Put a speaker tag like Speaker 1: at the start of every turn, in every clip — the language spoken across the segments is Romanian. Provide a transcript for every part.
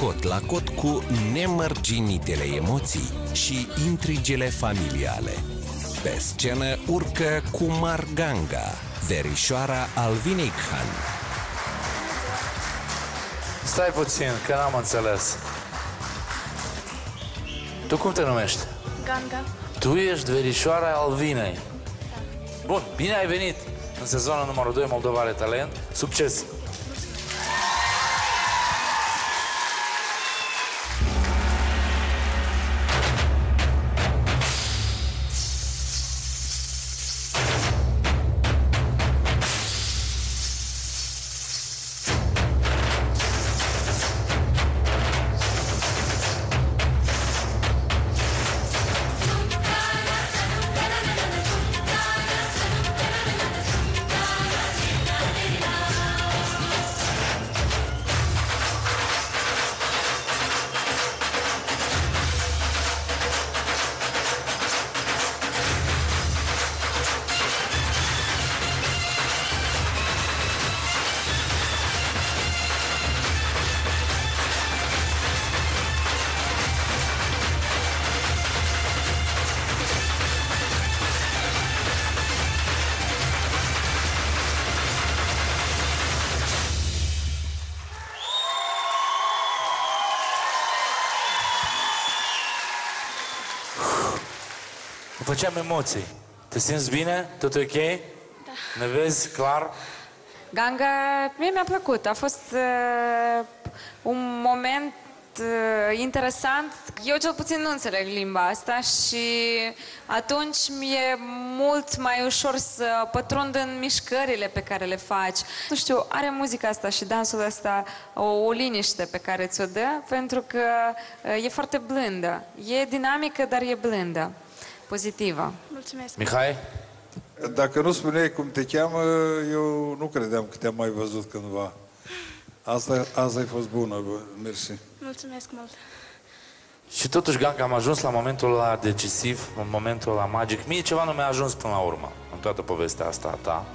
Speaker 1: cot la cot cu nemărginitele emoții și intrigele familiale. Pe scenă urcă Kumar Ganga, verișoara Alvinei Khan.
Speaker 2: Stai puțin, că n-am înțeles. Tu cum te numești?
Speaker 3: Ganga.
Speaker 2: Tu ești verișoara Alvinei. Bun, bine ai venit în sezonul numărul 2 Moldova are talent. Succes! Îmi făceam emoții. Te simți bine? Tot ok? Da. Ne vezi clar?
Speaker 4: Ganga, mie mi-a plăcut. A fost uh, un moment uh, interesant. Eu cel puțin nu înțeleg limba asta și atunci mi-e mult mai ușor să pătrund în mișcările pe care le faci. Nu știu, are muzica asta și dansul ăsta o, o liniște pe care ți-o dă pentru că uh, e foarte blândă. E dinamică, dar e blândă. Pozitivă.
Speaker 3: Mulțumesc.
Speaker 2: Mihai?
Speaker 5: Dacă nu spuneai cum te cheamă, eu nu credeam că te-am mai văzut cândva. Asta, asta ai fost bună, bă. mersi.
Speaker 3: Mulțumesc mult.
Speaker 2: Și totuși, Ganga, am ajuns la momentul ăla decisiv, în momentul ăla magic. Mie ceva nu mi-a ajuns până la urmă, în toată povestea asta a ta.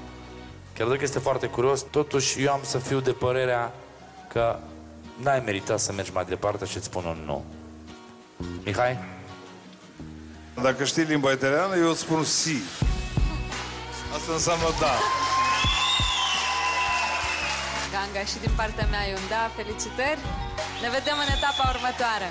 Speaker 2: Chiar dacă este foarte curios, totuși eu am să fiu de părerea că n-ai meritat să mergi mai departe și îți spun un nu. Mihai?
Speaker 5: Dacă știi limba italiană, eu îți spun si. Asta înseamnă da.
Speaker 4: Ganga și din partea mea e un da, felicitări. Ne vedem în etapa următoare.